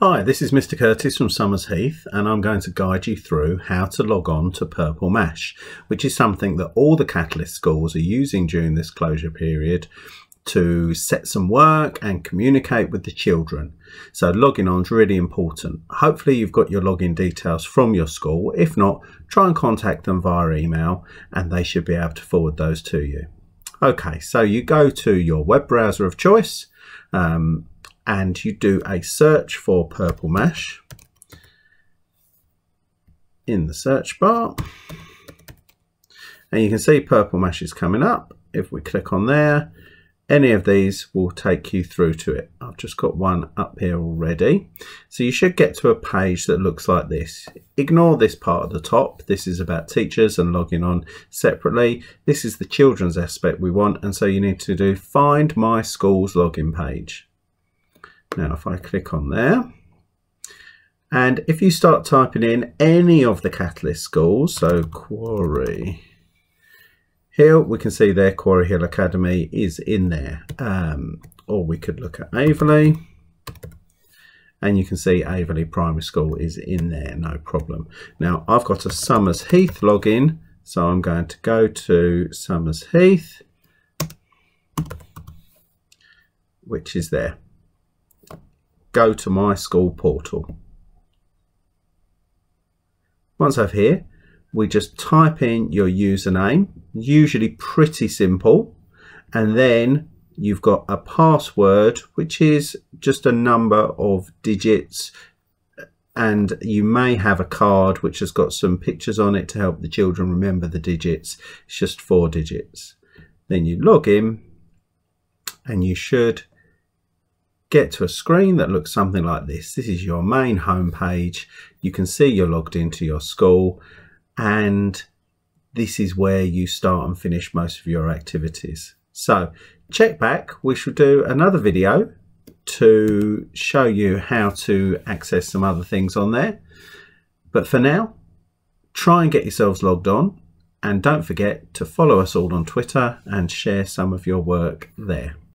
Hi, this is Mr. Curtis from Somers Heath, and I'm going to guide you through how to log on to Purple Mash, which is something that all the Catalyst schools are using during this closure period to set some work and communicate with the children. So logging on is really important. Hopefully you've got your login details from your school. If not, try and contact them via email and they should be able to forward those to you. Okay, so you go to your web browser of choice um, and you do a search for Purple Mash in the search bar. And you can see Purple Mash is coming up. If we click on there, any of these will take you through to it. I've just got one up here already. So you should get to a page that looks like this. Ignore this part at the top. This is about teachers and logging on separately. This is the children's aspect we want. And so you need to do find my school's login page. Now, if I click on there, and if you start typing in any of the Catalyst schools, so Quarry, here we can see their Quarry Hill Academy is in there. Um, or we could look at Aveley and you can see Aveley Primary School is in there, no problem. Now I've got a Somers Heath login, so I'm going to go to Somers Heath, which is there. Go to my school portal. Once I've here, we just type in your username, usually pretty simple, and then you've got a password, which is just a number of digits, and you may have a card which has got some pictures on it to help the children remember the digits. It's just four digits. Then you log in, and you should get to a screen that looks something like this. This is your main home page. You can see you're logged into your school and this is where you start and finish most of your activities. So check back, we shall do another video to show you how to access some other things on there. But for now, try and get yourselves logged on and don't forget to follow us all on Twitter and share some of your work there.